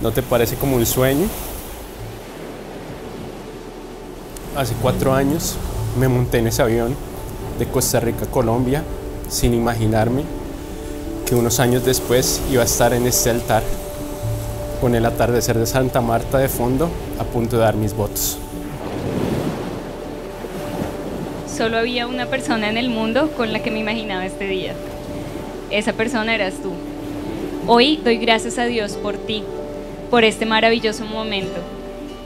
¿No te parece como un sueño? Hace cuatro años me monté en ese avión de Costa Rica a Colombia sin imaginarme que unos años después iba a estar en este altar con el atardecer de Santa Marta de fondo a punto de dar mis votos. Solo había una persona en el mundo con la que me imaginaba este día. Esa persona eras tú. Hoy doy gracias a Dios por ti, por este maravilloso momento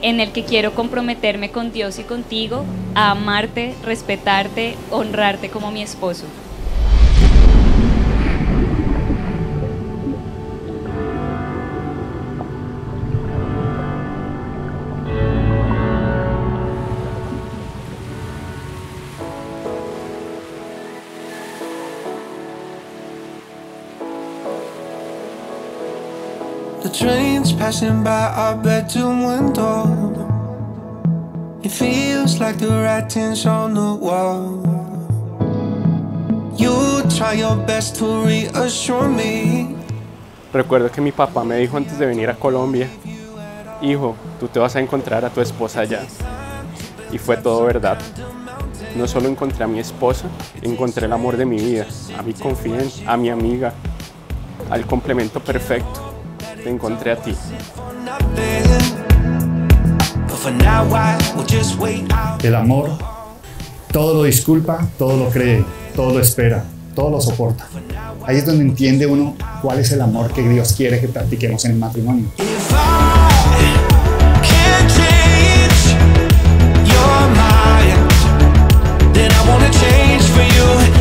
en el que quiero comprometerme con Dios y contigo a amarte, respetarte, honrarte como mi esposo. Trains passing by our bedroom window. It feels like the writing's on the wall. You try your best to reassure me. Recuerdo que mi papá me dijo antes de venir a Colombia, hijo, tú te vas a encontrar a tu esposa allá. Y fue todo verdad. No solo encontré a mi esposa, encontré el amor de mi vida, a mi confidente, a mi amiga, al complemento perfecto. Te encontré a ti. El amor todo lo disculpa, todo lo cree, todo lo espera, todo lo soporta. Ahí es donde entiende uno cuál es el amor que Dios quiere que practiquemos en el matrimonio. Mind, then I wanna change for you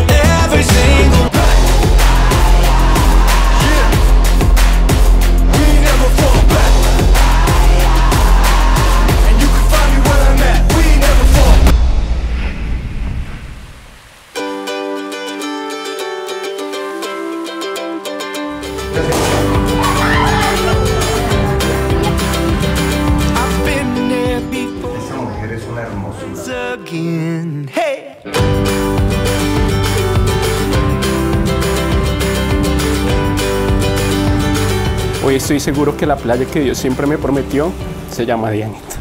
Estoy seguro que la playa que Dios siempre me prometió se llama Dianita.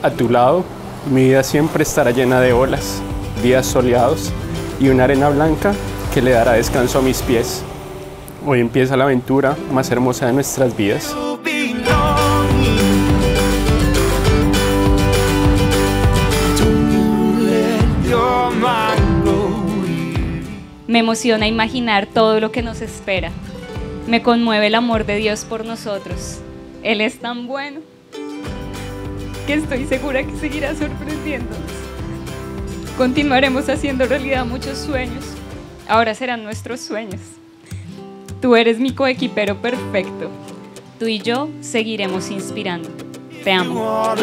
A tu lado, mi vida siempre estará llena de olas, días soleados y una arena blanca que le dará descanso a mis pies. Hoy empieza la aventura más hermosa de nuestras vidas. Me emociona imaginar todo lo que nos espera. Me conmueve el amor de Dios por nosotros. Él es tan bueno que estoy segura que seguirá sorprendiéndonos. Continuaremos haciendo realidad muchos sueños. Ahora serán nuestros sueños. Tú eres mi coequipero perfecto. Tú y yo seguiremos inspirando. Te amo.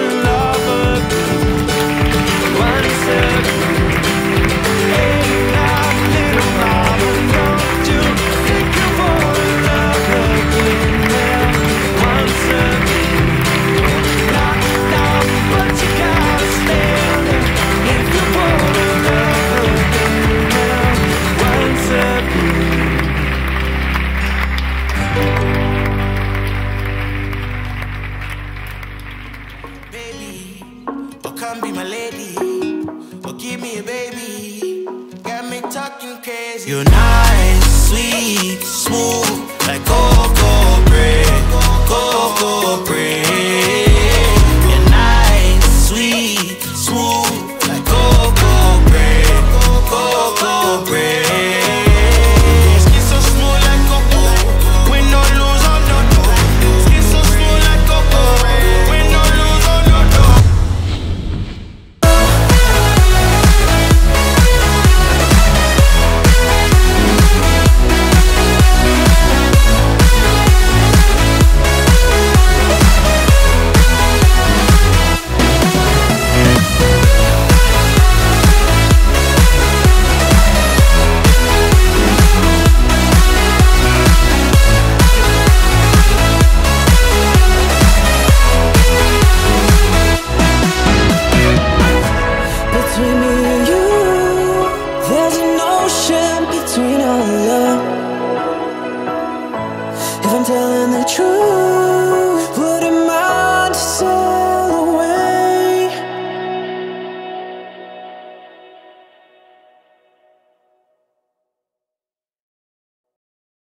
You're nice, sweet, smooth,